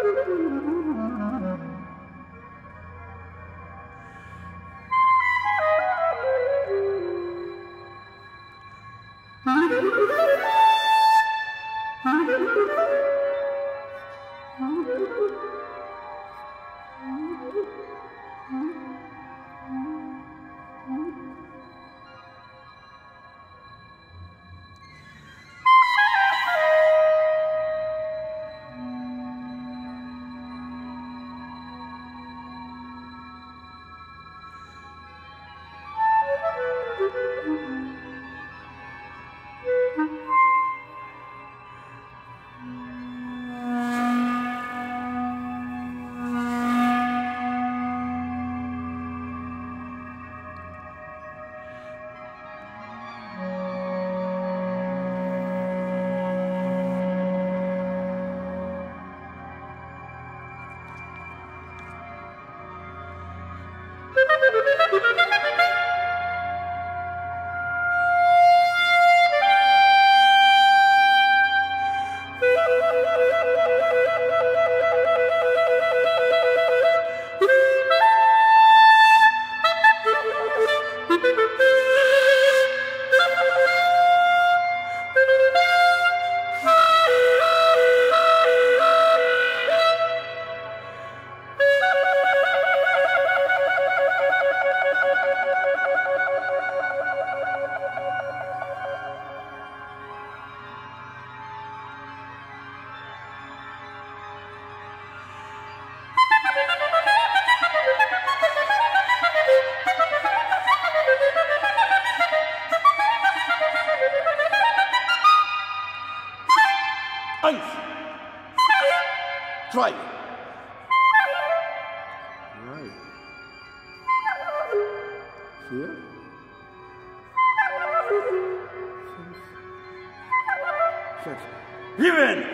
ああ。Drei. Vier. Fünf. Sechs. Sieben.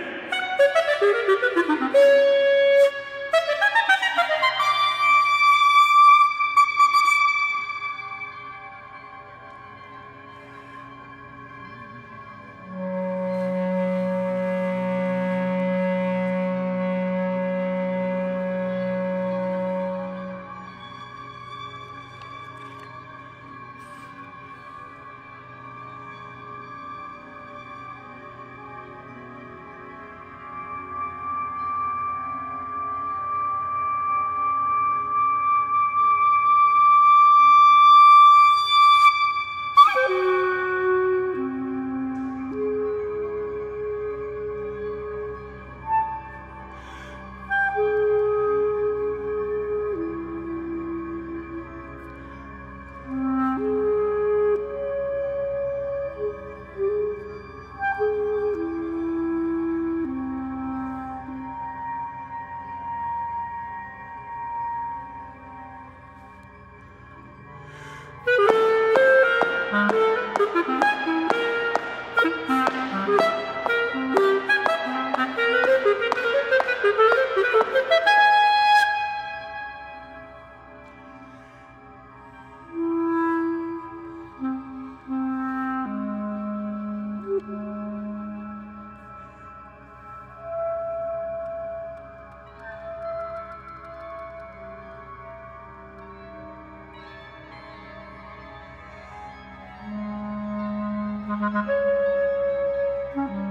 Mm-hmm.